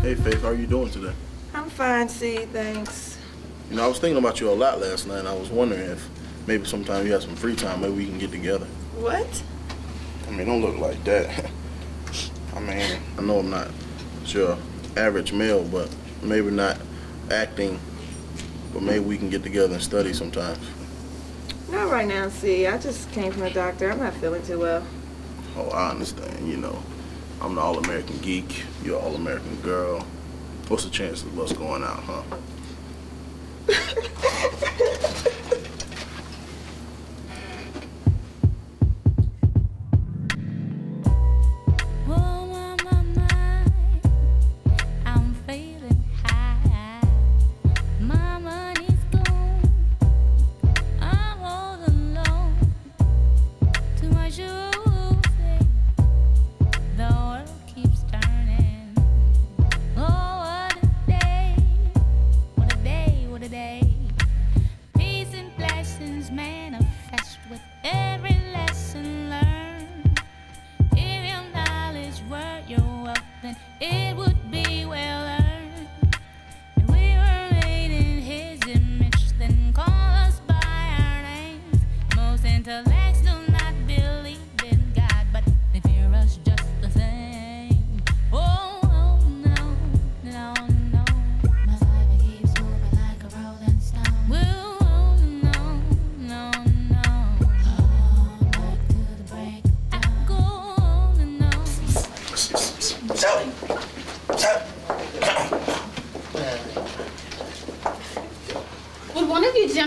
Hey, Faith, how are you doing today? I'm fine, see, thanks. You know, I was thinking about you a lot last night, and I was wondering if maybe sometime you have some free time, maybe we can get together. What? I mean, don't look like that. I mean, I know I'm not your average male, but maybe not acting, but maybe we can get together and study sometimes. Not right now, see. I just came from the doctor. I'm not feeling too well. Oh, I understand, you know. I'm the all-American geek, you're all-American girl. What's the chances of us going out, huh?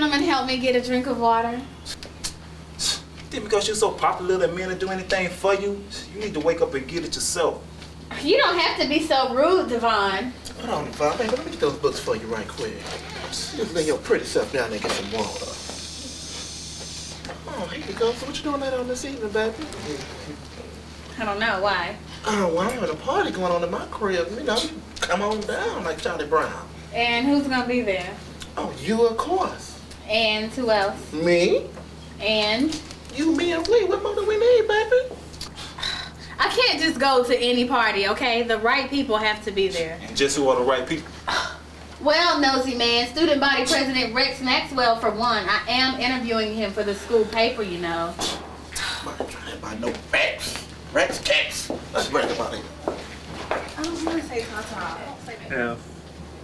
me get a drink of water? Think because you're so popular that men will do anything for you? You need to wake up and get it yourself. You don't have to be so rude, Devon. Hold on, Devon. Baby, let me get those books for you right quick. Just lay your pretty self down there and get some water. Oh, here you go. So what you doing later on this evening, baby? I don't know. Why? Oh, well, I'm having a party going on in my crib. You know, come on down like Charlie Brown. And who's going to be there? Oh, you, of course. And who else? Me. And? You, me, and Lee. What more do we need, baby? I can't just go to any party, okay? The right people have to be there. And just who are the right people? Well, nosy man, student body president Rex Maxwell, for one. I am interviewing him for the school paper, you know. By no Rex. Rex Cats. Let's bring him out here. I don't want to say Tata. F.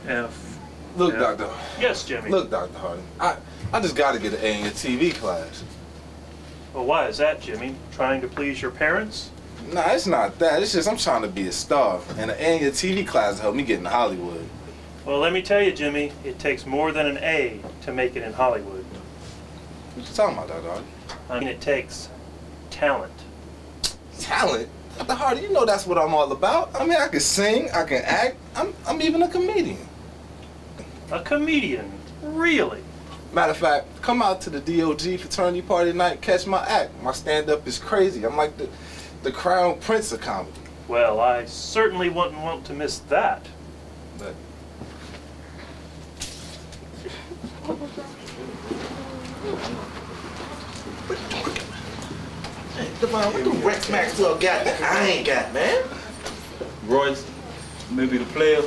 F. Look, F. Doctor. Yes, Jimmy. Look, Dr. Harding. I, I just got to get an A in your TV class. Well, why is that, Jimmy? Trying to please your parents? Nah, it's not that. It's just I'm trying to be a star, and an A in your TV class to help me get in Hollywood. Well, let me tell you, Jimmy, it takes more than an A to make it in Hollywood. What you talking about, Dr. Harding? I mean, it takes talent. Talent? Dr. Harding, you know that's what I'm all about. I mean, I can sing, I can act, I'm, I'm even a comedian. A comedian? Really? Matter of fact, come out to the DOG fraternity party tonight, catch my act. My stand-up is crazy. I'm like the, the crown prince of comedy. Well, I certainly wouldn't want to miss that. But Hey, Devon, what do Rex Maxwell got that I ain't got, man? Royce, maybe the player,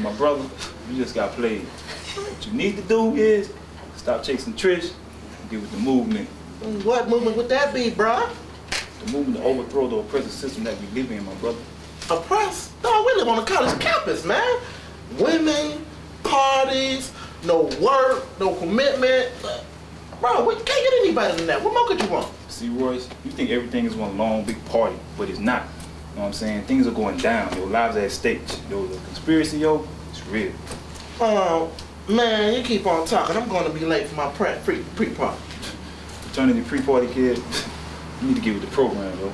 my brother, you just got played. What you need to do is stop chasing Trish and get with the movement. What movement would that be, bruh? The movement to overthrow the oppressive system that we live in, my brother. Oppressed? No, we live on a college campus, man. Women, parties, no work, no commitment. Bro, we can't get any better than that. What more could you want? See, Royce, you think everything is one long big party, but it's not. You know what I'm saying? Things are going down. Your lives are at stake. Yo, the conspiracy, yo, it's real. Oh, man, you keep on talking. I'm going to be late for my pre pre pre party. Fraternity pre-party kid, you need to get with the program, bro.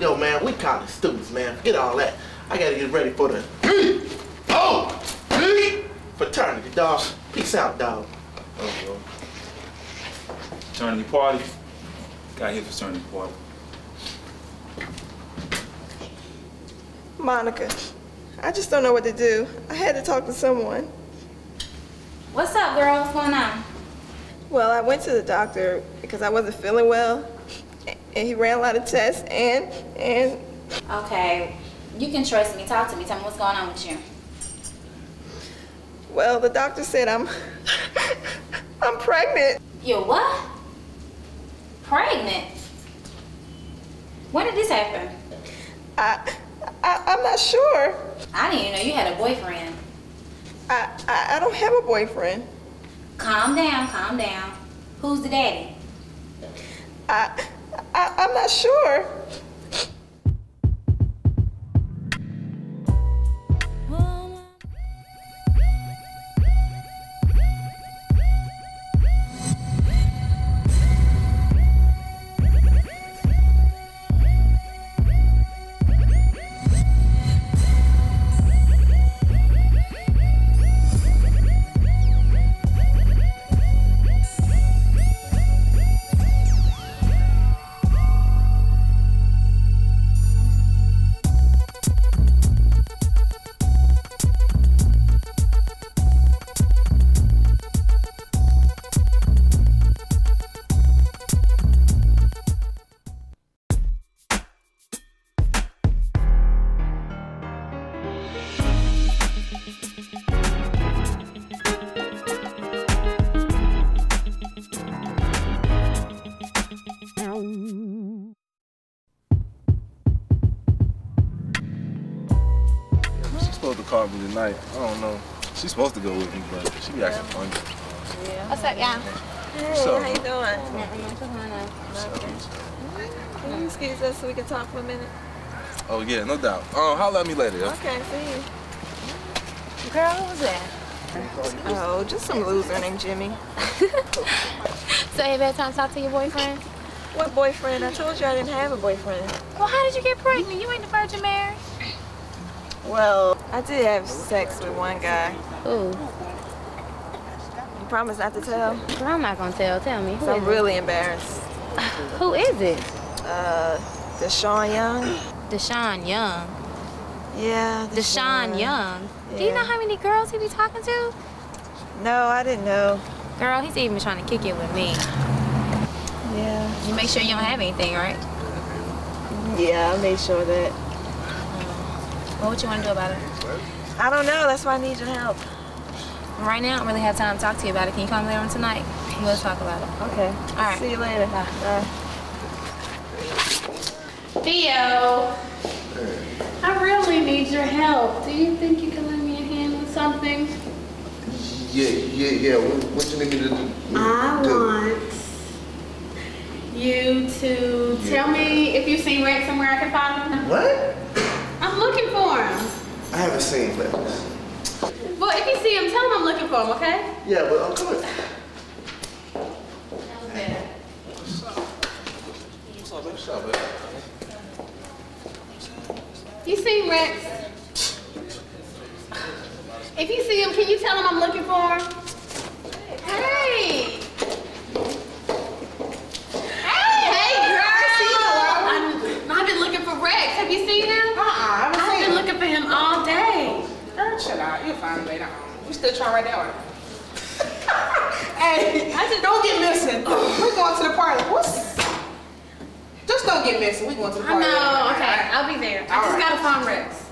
Yo, man, we college students, man. Forget all that. I gotta get ready for the P O P fraternity, dog. Peace out, dog. Oh, bro. Fraternity party. Got here for fraternity party. Monica, I just don't know what to do. I had to talk to someone. What's up, girl? What's going on? Well, I went to the doctor because I wasn't feeling well, and he ran a lot of tests, and, and... Okay. You can trust me. Talk to me. Tell me what's going on with you. Well, the doctor said I'm I'm pregnant. You what? Pregnant? When did this happen? I, I I'm not sure. I didn't even know you had a boyfriend. I, I I don't have a boyfriend. Calm down, calm down. Who's the daddy? I, I I'm not sure. She's supposed to call me tonight. I don't know. She's supposed to go with me, but she be acting funny. Yeah. What's up, y'all? Hey, So- how you doing? Can you excuse us so we can talk for a minute? Oh yeah, no doubt. Um, holla at me later. yo. Okay, see you. Girl, who was that? Oh, just some loser named Jimmy. So you had time to talk to your boyfriend? What boyfriend? I told you I didn't have a boyfriend. Well, how did you get pregnant? You ain't the Virgin Mary. Well, I did have sex with one guy. Ooh, You promise not to tell? girl, I'm not gonna tell. Tell me. So I'm really embarrassed. it? Who is it? Uh, Deshaun Young? Deshaun Young. Yeah. Deshaun Young. Do you know how many girls he be talking to? No, I didn't know. Girl, he's even trying to kick it with me. Yeah. You make sure you don't have anything, right? Yeah, I made sure that. Well, what you want to do about it? I don't know. That's why I need your help. Right now, I don't really have time to talk to you about it. Can you come later on tonight? We'll talk about it. Okay. All right. See you later. Bye. Bye. Theo, I really need your help. Do you think you can lend me a hand with something? Yeah, yeah, yeah. What, what you need me to do? I want you to tell me if you've seen Rex somewhere I can find him. What? I'm looking for him. I haven't seen Flex. Well, if you see him, tell him I'm looking for him, okay? Yeah, but I'm coming. What's up, baby? You seen Rex? If you see him, can you tell him I'm looking for him? Hey, hey, girl! I'm, I've been looking for Rex. Have you seen him? Uh-uh, I haven't I've seen been him. looking for him all day. Girl, chill out. You'll find him later on. We still trying right now. hey, I just don't get missing. We're going to the party. What's? Just don't get missing. We're going to the I party. later know. Okay. I'll be there. I All just right. gotta find Rex.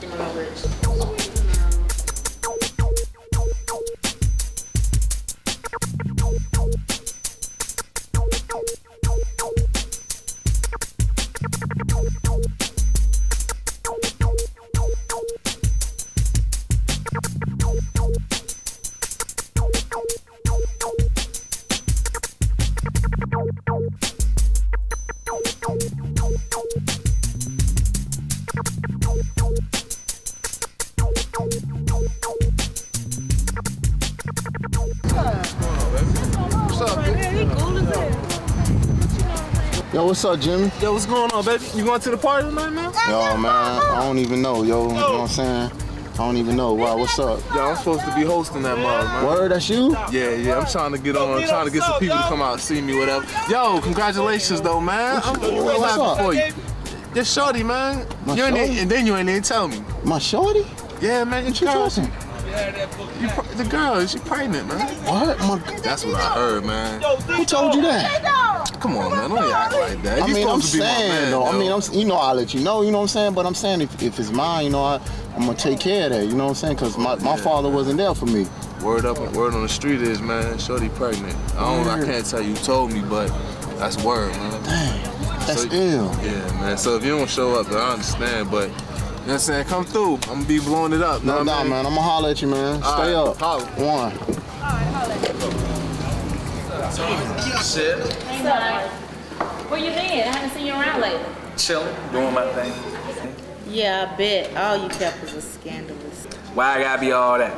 Give me no rich. Yo, what's up, Jimmy? Yo, what's going on, baby? You going to the party tonight, man? Yo, man, I don't even know, yo. You know what I'm saying? I don't even know. Wow, what's up? Yo, I'm supposed to be hosting that mug, man. Word, that's you? Yeah, yeah, I'm trying to get on, I'm trying to get some people to come out and see me, whatever. Yo, congratulations though, man. I'm real What's happy up? for you. Your shorty, man. My you ain't shorty? even- and then you ain't even tell me. My shorty? Yeah, man, What you introduce talking? The girl, she pregnant, man. What? My, That's what I heard, man. who told you that? Come on, man. Don't act like that. I mean, I'm saying man, though. I mean, I'm, you know, I'll let you know. You know what I'm saying? But I'm saying if, if it's mine, you know, I, I'm gonna take care of that. You know what I'm saying? Cause my, my father wasn't there for me. Word up, word on the street is, man, Shorty pregnant. I don't, I can't tell you told me, but that's word, man. That's So- ill. Yeah, man. So if you don't show up, I understand, but you know what I'm saying? Come through. I'm gonna be blowing it up. No know what I mean? man. I'm gonna holler at you, man. All Stay right, up. holla. One. All right, holler. Shit, Where you been? I haven't seen you around lately. chilling, doing my thing. Yeah, I bet all you peppers are scandalous. Why I gotta be all that?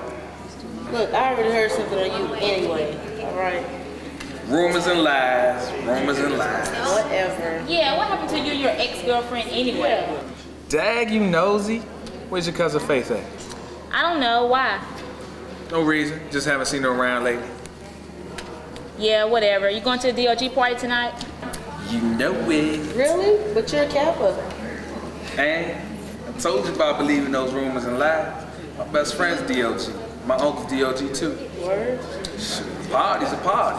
Look, I already heard something on you anyway. All right, Rumors and lies, rumors and lies. whatever. Yeah, what happened to you and your ex-girlfriend anyway? Dag, you nosy. Where's your cousin Faith at? I don't know. Why? No reason, just haven't seen her around lately. Yeah, whatever. You going to the DOG party tonight? You know it. Really? But you're a Kappa. And I told you about believing those rumors and lies. My best friend's DOG. My uncle's DOG too. Word? Party's a party.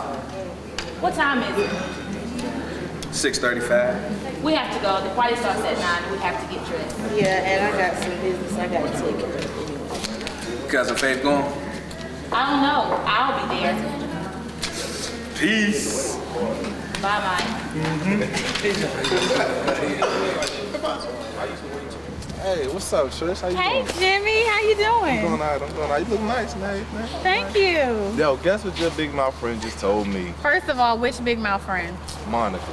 What time is it? 635. We have to go. The party starts at 9 we have to get dressed. Yeah, and I got some business I got to take care of anyway. Cousin Faith going? I don't know. I'll be there. Peace. Bye, Mike. Mm-hmm. Hey, what's up, Trish? How you Hey doing? Jimmy, how you doing? I'm doing? going out. I'm going out. You look nice and everything. Thank you. Yo, guess what your big mouth friend just told me, First of all, which big mouth friend? Monica.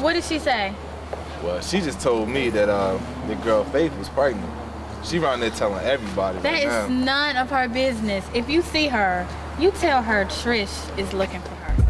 What did she say? Well, she just told me that uh, the girl Faith was pregnant. She around there telling everybody. That right is now. none of her business. If you see her, you tell her Trish is looking for her.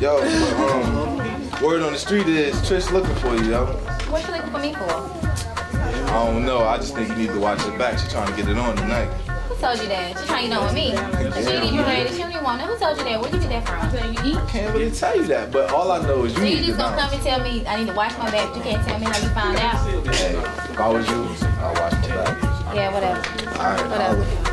Yo, um, word on the street is Trish looking for you, yo. What you looking for me for? I don't know. I just think you need to watch your back. She's trying to get it on tonight. Who told you that? She trying to get on with me. She ain't even ready. She don't even want to. Who told you that? Where you get that from? You eat? Can't really tell you that, but all I know is you So you just gonna come and tell me I need to wash my back? You can't tell me how you found out. Hey, if I was you, I'll watch my back. Yeah, whatever. All right, Whatever.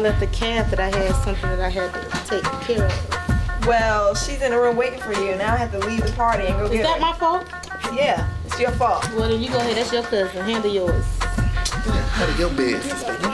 I left the cab that I had something that I had to take care of. Well, she's in the room waiting for you. Now I have to leave the party and go get Is get that her. my fault? Yeah, it's your fault. Well, then you go ahead. That's your cousin. Handle yours. Handle your business. You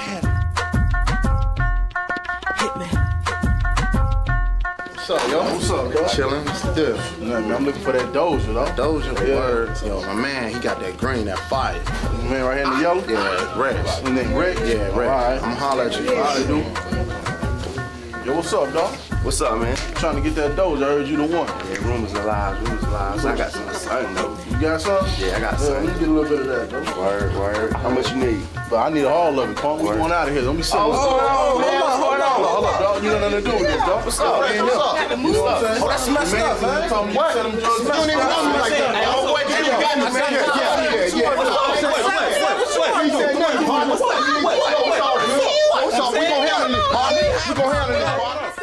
What's up, yo? What's up, yo? Chilling. What's the deal? Nothing, man. I'm looking for that Doja, though. Doja, Yeah. word. Yo, my man, he got that green, that fire. Man, right here in the yellow? Yeah, Rex. His name Rex? Yeah, Rex. All right. I'm holler at you. All right, dude. Yo, what's up, dog? What's up, man? Trying to get that Doja. I heard you the one. Yeah, rumors alive. lies, rumors alive. lies. I got some something though. You got some? Yeah, I got Yeah, some. let me get a little bit of that, though. Word, word. How much you need? But I need all of it, punk. We Word. going out of here. Don't be selling Oh, stuff. hold on, Hold hold on, Hold up, dog. You don't to do with this, though. What's up? What's up? You know what I'm saying? Oh, that's messed up, man. What? You don't even know me like that. Hey, oh, wait, you got me, man. Yeah, yeah, yeah. You said nothing, partner. What's up? What's up? What's up? We gonna handle this, partner. We gonna handle this, partner.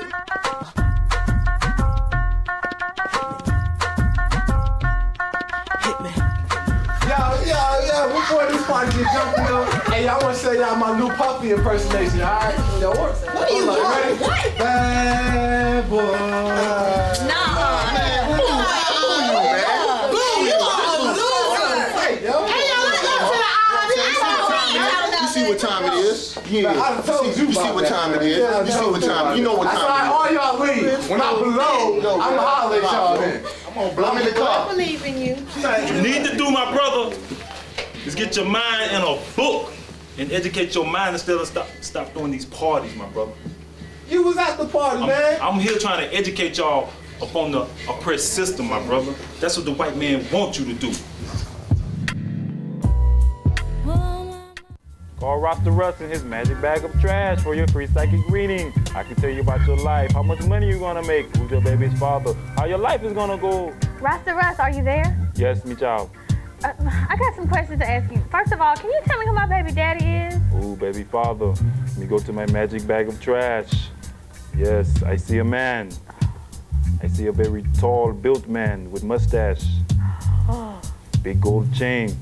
Yo, hey, I want to say y'all my new puppy impersonation, all right? Yo, what? What are you Hold doing? ready? What? Bad boy. Nah. Boo, you are a loser. Hey, yo. Hey, yo, let's go to the. You see what time it is? Yeah. I told you You see what time it man. is? Yeah, You see what time? about You know what that. That's why all y'all leave. When I'm below, I'ma holler at y'all then. I'm gonna blow in the car. believe in you. You need to do, my brother, is get your mind in a book and educate your mind instead of stop stop throwing these parties, my brother. You was at the party, I'm, man. I'm here trying to educate y'all upon the oppressed system, my brother. That's what the white man wants you to do. Call Rasta Russ and his magic bag of trash for your free psychic reading. I can tell you about your life, how much money you're gonna make, who's your baby's father, how your life is gonna go. Rasta Russ, are you there? Yes, me child. Uh, I got some questions to ask you. First of all, can you tell me who my baby daddy is? Ooh, baby father. Let me go to my magic bag of trash. Yes, I see a man. I see a very tall, built man with mustache, Oh, big gold chain.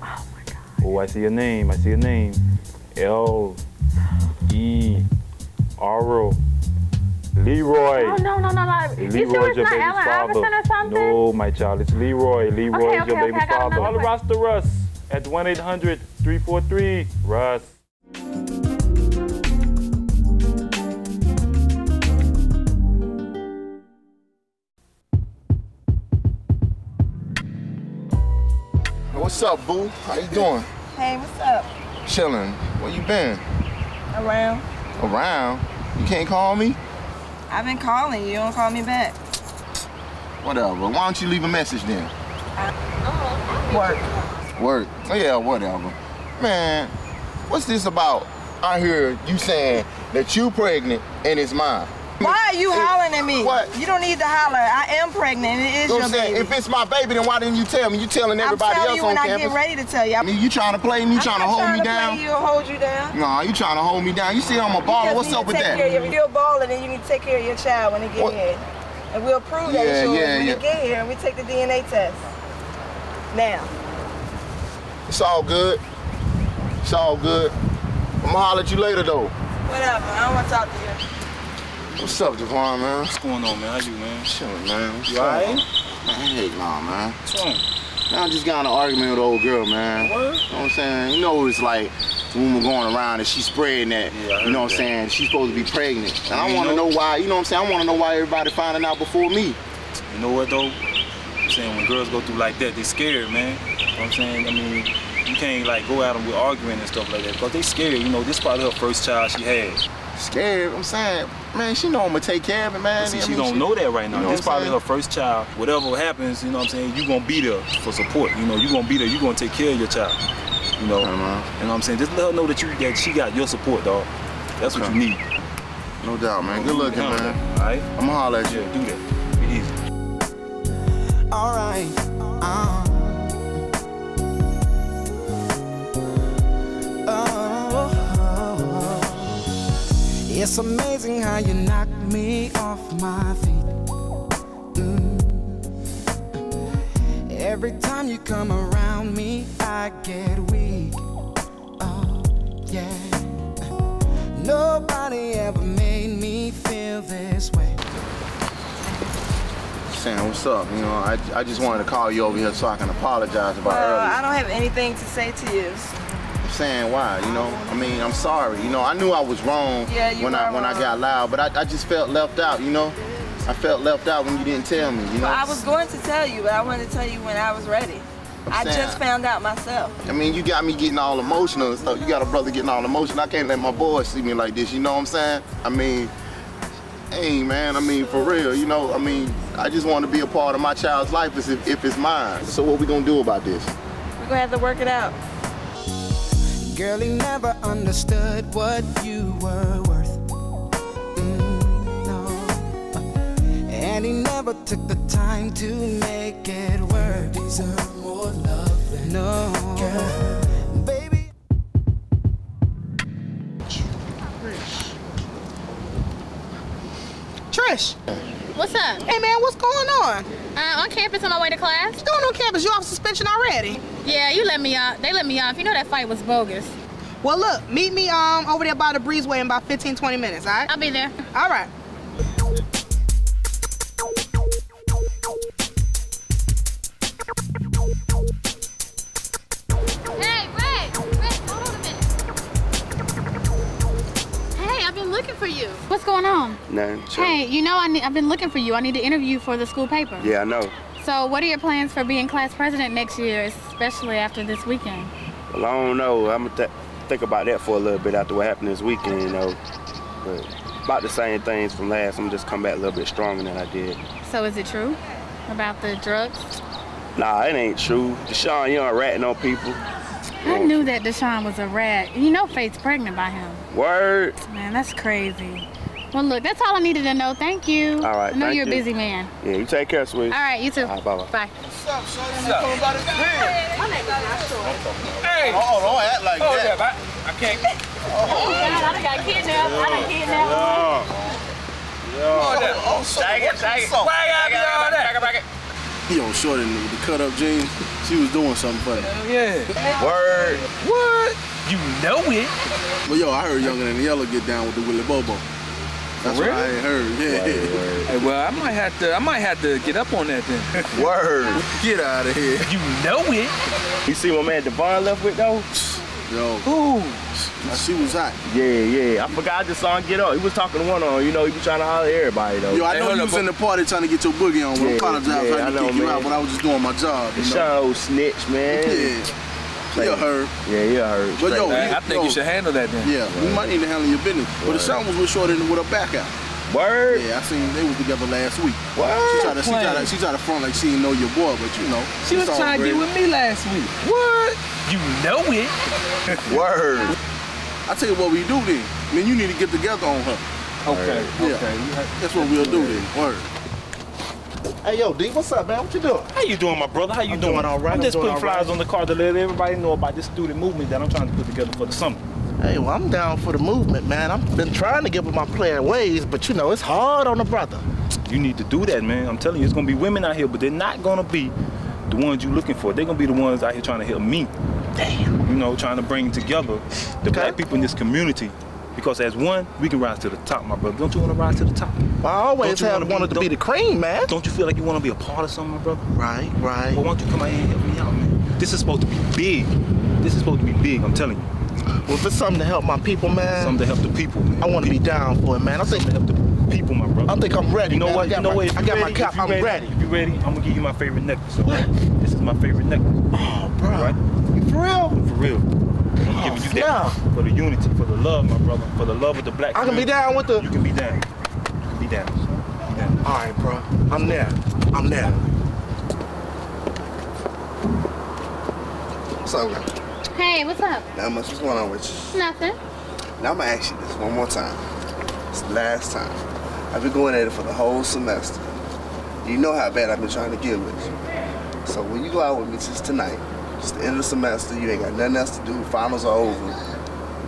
Oh, my God. Oh, I see a name. I see a name. L E R O. Leroy. oh no, no, no, no. You Leroy's sure it's your not baby's Allen father. Iverson or something? No, my child, it's Leroy. Leroy Okay, is your okay, baby's okay, father. Call Rasta Russ at 1 800 343 Russ. What's up, boo? How you doing? Hey, what's up? Chilling. Where you been? Around? Around? You can't call me? I've been calling you. You don't call me back. Whatever. Why don't you leave a message then? Uh-huh. Work. Work. Oh, yeah, whatever. Man, what's this about? I hear you saying that you pregnant and it's mine. Why are you hollering at me? What? You don't need to holler. I am pregnant. It is You know your I'm saying? baby. If it's my baby, then why didn't you tell me? You telling everybody I'm telling else you on when I get ready to tell you. I mean, you trying to play me? You I'm trying to hold trying me to down? Play you hold you down. No, you trying to hold me down. You see I'm a baller. What's up need with to take that? Care of your, you're a baller, then you need to take care of your child when it get What? here. And we'll prove that Yeah, it's yours yeah, when yeah. get here and we take the DNA test. Now. It's all good. It's all good. I'm gonna holler at you later though. Whatever. I don't want to talk to you. What's up, Javon, man? What's going on, man? How you, man? Chilling, man. What's You up? alright? Man, heck nah, man. What's wrong? Man, I just got in an argument with an old girl, man. What? You know what I'm saying? You know it's like when we're going around and she's spreading that, Yeah, you know what I'm saying? She's supposed to be pregnant. And I You wanna know- know why, you know what I'm saying? I wanna know why everybody finding out before me. You know what, though? I'm saying when girls go through like that, they scared, man. You know what I'm saying? I mean, you can't like go at them with arguing and stuff like that because they scared. You know, this probably her first child she had. Scared, I'm saying, man, she know I'm gonna take care of it, man. See, I she mean, don't know that right now. you know this what probably saying? her first child. Whatever happens, you know what I'm saying, you gonna be there for support. You know, you gonna be there, you gonna take care of your child. You know, you know what I'm saying? Just let her know that you that she got your support, dog. That's what you need. No doubt, man. Good looking, man. Alright? I'ma holler at you. Yeah, do that. Be easy. Alright. Uh. It's amazing how you knock me off my feet. Mm. Every time you come around me, I get weak. Oh, yeah. Nobody ever made me feel this way. Saying what's up? You know, I, I just wanted to call you over here so I can apologize about Well, earlier. I don't have anything to say to you. I'm saying why, you know. I mean, I'm sorry. You know, I knew I was wrong Yeah, when I when I got loud, but I, I just felt left out, you know. I felt left out when you didn't tell me, you know. Well, I was going to tell you, but I wanted to tell you when I was ready. I'm I just found out myself. I mean, you got me getting all emotional and stuff. You got a brother getting all emotional. I can't let my boy see me like this. You know what I'm saying? I mean, hey, man. I mean, for real. You know, I mean, I just want to be a part of my child's life as if, if it's mine. So what we gonna do about this? We're gonna have to work it out. Girl, he never understood what you were worth. Mm, no. And he never took the time to make it work. You deserve more love than no. Girl. Baby. Trish. Trish. What's up? Hey man, what's going on? Uh, on campus on my way to class. What's going on campus? You off suspension already? Yeah, you let me off. They let me off. You know that fight was bogus. Well look, meet me um over there by the breezeway in about 15, 20 minutes, alright? I'll be there. Alright. Hey, Chill. Hey, you know I need, I've been looking for you. I need to interview you for the school paper. Yeah, I know. So, what are your plans for being class president next year, especially after this weekend? Well, I don't know. I'm gonna th- think about that for a little bit after what happened this weekend, you know. But about the same things from last. I'm gonna just come back a little bit stronger than I did. So, is it true about the drugs? Nah, it ain't true. Deshaun, you don't ratting on people. I knew that Deshaun was a rat. You know Faith's pregnant by him. Word. Man, that's crazy. Well, look, that's all I needed to know. Thank you. All right, I know thank you're a you. busy man. Yeah, you take care, sweetie. All right, you too. All right, bye-bye. Bye. Hey! Oh, oh don't act like oh, that. Yeah, I, I can't. Oh, God, I done got kidnapped. I done kidnapped. Oh, that. Oh, so Dang it, what dang you it. saw? Why I gotta be all that? Back it, He on shorty with the cut up jeans. She was doing something funny. Yeah. Word. What? You know it. But yo, I heard Younger Than the Yellow get down with the Willy Bobo. That's what I ain't heard. Yeah. Hey, well, I might have to. I might have to get up on that then. Word. Get out of here. You know it. You see my man Devon left with though? Yo, Ooh. she was hot. Yeah, yeah. I forgot I just saw him get up. He was talking to one on. You know, he was trying to holler at everybody though. Yo, I Hey, know hold you up, was in the party trying to get your boogie on. But I Yeah, apologize yeah, for I to know, kick you man. out, but I was just doing my job. You know? Deshaun old snitch, man. Yeah. You heard. Yeah, you heard. But yo, Hey, you- I think yo, you should handle that then. Yeah, you might need to handle your business. But the Deshaun was with Shorty with a back out. Word. Yeah, I seen they was together last week. Word. She tried to, she tried to, she tried to front like she didn't know your boy, but you know. She was it's trying to get with me last week. What? You know it. Word. I tell you what we do then. Then you need to get together on her. Okay. Yeah. Okay. That's what we'll do then. Word. Hey yo, D, what's up, man? What you doing? How you doing, my brother? How you I'm doing? doing all right, I'm I'm just putting flyers right. on the car to let everybody know about this student movement that I'm trying to put together for the summer. Hey, well, I'm down for the movement, man. I've been trying to get up my player ways, but you know, it's hard on a brother. You need to do that, man. I'm telling you, it's gonna be women out here, but they're not gonna be the ones you're looking for. They're gonna be the ones out here trying to help me. Damn. You know, trying to bring together the black people in this community. Because as one, we can rise to the top, my brother. Don't you want to rise to the top? I always have wanna wanted to be the cream, man. Don't you feel like you want to be a part of something, my brother? Right, right. Well, why don't you come out here and help me out, man? This is supposed to be big. This is supposed to be big, I'm telling you. Well, if it's something to help my people, man, Something to help the people, man. I want to be down for it, man. I think to help the people, my brother. I think I'm ready. You know man. what? I got you know my, what? I you got ready, my cap. I'm ready, ready. If you ready, I'm gonna give you my favorite necklace. So, this is my favorite necklace. Oh, bro. Right? You for real? For real. I'm Oh, giving you oh, that for the unity, for the love, my brother, for the love of the black. I can be down with the. You can be down. You can be down. Be down. All right, bro. I'm there. I'm there. So, Hey, what's up? not much. What's going on with you? Nothing. Now I'm gonna ask you this one more time. It's the last time. I've been going at it for the whole semester. You know how bad I've been trying to get with you. So when you go out with me just tonight, just the end of the semester, you ain't got nothing else to do. Finals are over.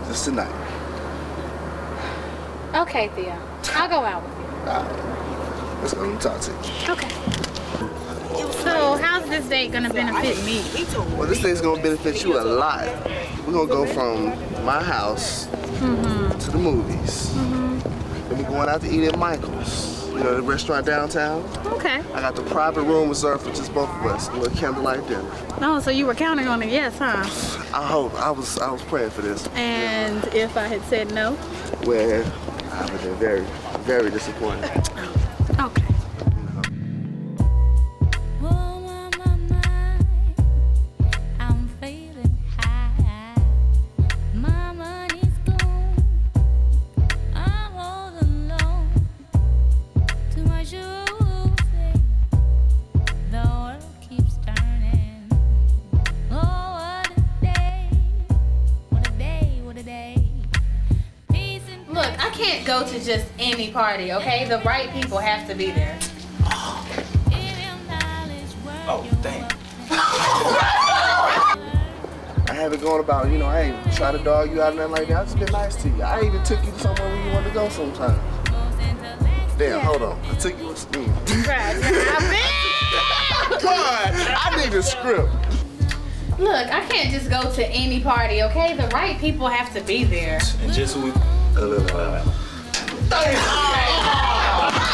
Just tonight. Okay, Theo. I'll go out with you. Alright. Let's go and talk to you. Okay. So, how's this date gonna benefit me? Well, this date's gonna benefit you a lot. We're gonna go from my house Mm-hmm. to the movies. Then we're going out to eat at Michael's. You know, the restaurant downtown. Okay. I got the private room reserved for just both of us. A little candlelight dinner. Oh, so you were counting on a yes, huh? I hope. I was I was praying for this. And if I had said no? Well, I would have been very, very disappointed. Okay. Go to just any party, okay? The right people have to be there. Oh, damn. I haven't gone about, you know, I ain't try to dog you out and nothing like that. I just been nice to you. I even took you to somewhere where you want to go sometimes. Damn, hold on. I took you a spoon. God, I need a script. Look, I can't just go to any party, okay? The right people have to be there. And just we. Uh,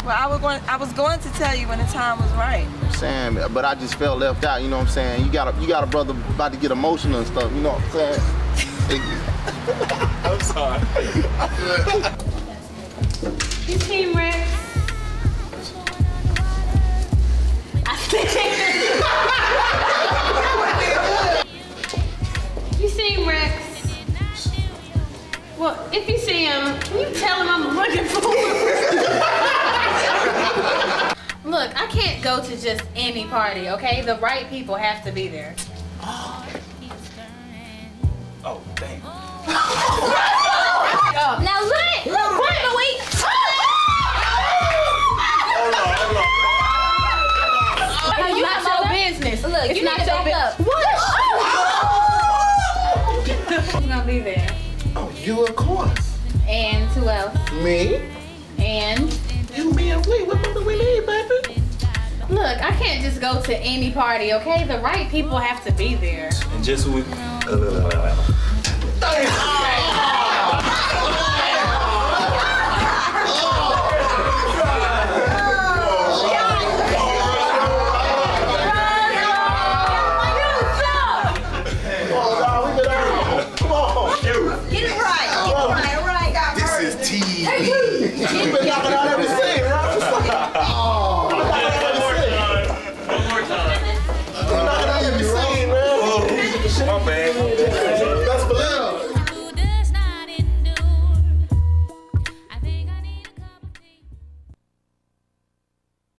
Well, I was going. I was going to tell you when the time was right. saying, but I just felt left out. You know what I'm saying? You got a you got a brother about to get emotional and stuff. You know what I'm saying? I'm sorry. You team Rex? I think. Well, if you see him, can you tell him I'm looking for him? Look, I can't go to just any party, okay? The right people have to be there. He's done. Oh, damn. Now look, look, wait, wait. Hold you not your business. Look, it's you not need to your back business. up. Who's you of course. And who else? Me? And You, me, and we. What more do we need, baby? look, I can't just go to any party, okay? The right people have to be there. And just who we. Come uh,